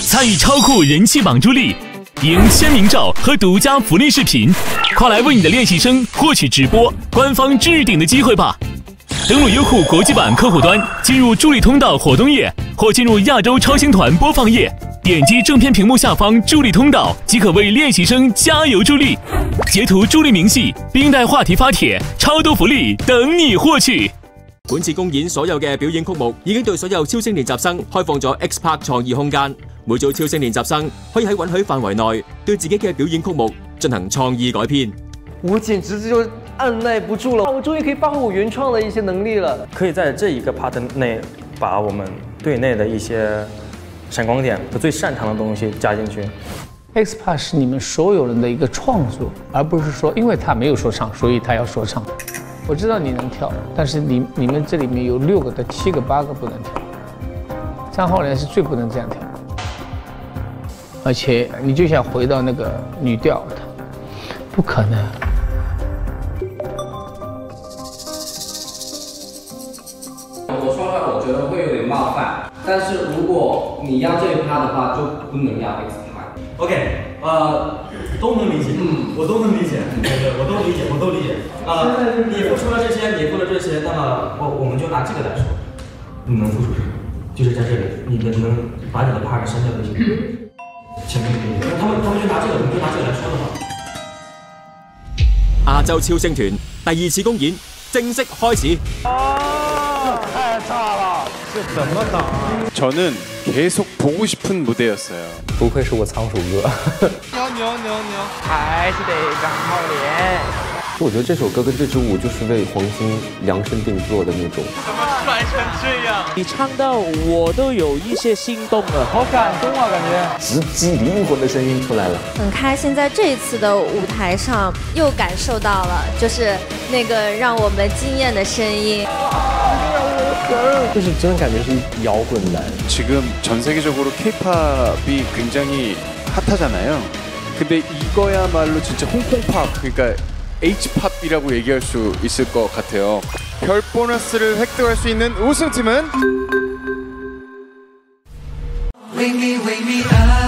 参与超酷人气榜助力，赢签名照和独家福利视频！快来为你的练习生获取直播官方置顶的机会吧！登录优酷国际版客户端，进入助力通道活动页，或进入亚洲超星团播放页，点击正片屏幕下方助力通道，即可为练习生加油助力。截图助力明细，并带话题发帖，超多福利等你获取！本次公演所有嘅表演曲目已经对所有超声练习生开放咗 X Park 创意空间，每组超声练习生可以喺允许范围内对自己嘅表演曲目进行创意改编。我简直就按耐不住了，我终于可以发挥我原创的一些能力了，可以在这一个 part 内把我们队内的一些闪光点和最擅长的东西加进去。X Park 是你们所有人的一个创作，而不是说，因为他没有说唱，所以他要说唱。我知道你能跳，但是你你们这里面有六个到七个、八个不能跳。张浩然是最不能这样跳，而且你就想回到那个女调不可能。我说出来我觉得会有点冒犯，但是如果你要这一趴的话，就不能要趴。OK，呃，都能理解，嗯，我都能理解，对对，我都理解，我都理解。啊，你付出了这些，你付了这些，那么我我们就拿这个来说，你能付出什么？就是在这里，你能能把你的 part 删掉就行。前面，的他们他们就拿这个就拿这个来。说的话。亚洲超星团第二次公演正式开始。啊！太差了，这怎么打？저는 계속 보고 싶은 무대였어요. 不愧是我仓鼠哥。还是得张浩然。我觉得这首歌跟这支舞就是为黄鑫量身定做的那种。你唱到我都有一些心动了，好感动啊，感觉。直击灵魂的声音出来了。很开心在这一次的舞台上又感受到了，就是那个让我们惊艳的声音。 就是真的感觉是摇滚 지금 전 세계적으로 케이팝이 굉장히 핫하잖아요. 근데 이거야말로 진짜 홍콩팝, 그러니까 H팝이라고 얘기할 수 있을 것 같아요. 별 보너스를 획득할 수 있는 우승팀은 Wake me, wake me up.